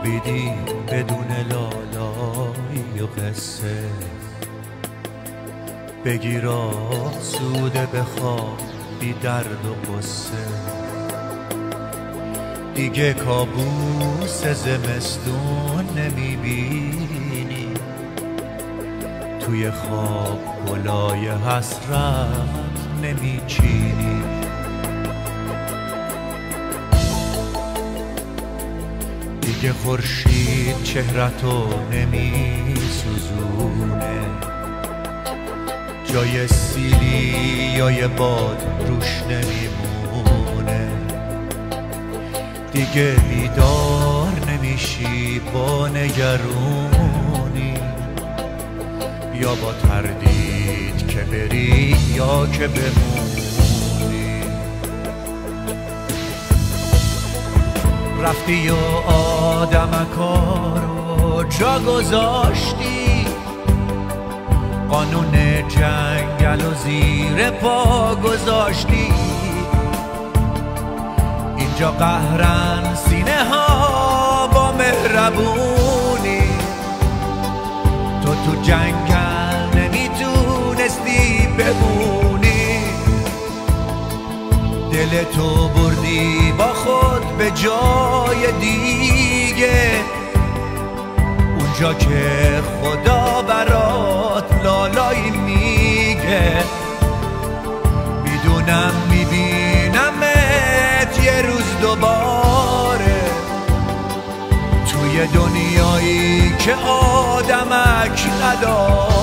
خوابیدی بدون لالایی و قصه. بگیر سوده بخواب بی درد و قصه دیگه کابوس زمستون نمی‌بینی. توی خواب گلای حسرت نمیچینی. دیگه خورشید چهرتو نمی سوزونه جای سیلی یا باد روش نمیمونه. دیگه بیدار نمیشی با نگرونی. یا با تردید که بری یا که بمونی. رفتی و آدمکارو جا گذاشتی. قانون جنگل و زیر پا گذاشتی. اینجا قهرن سینه ها با مهربونی. تو تو جنگل دل تو بردی با خود به جای دیگه. اونجا که خدا برات لالایی میگه. می‌دونم میبینمت یه روز دوباره. توی دنیایی که آدمک نداره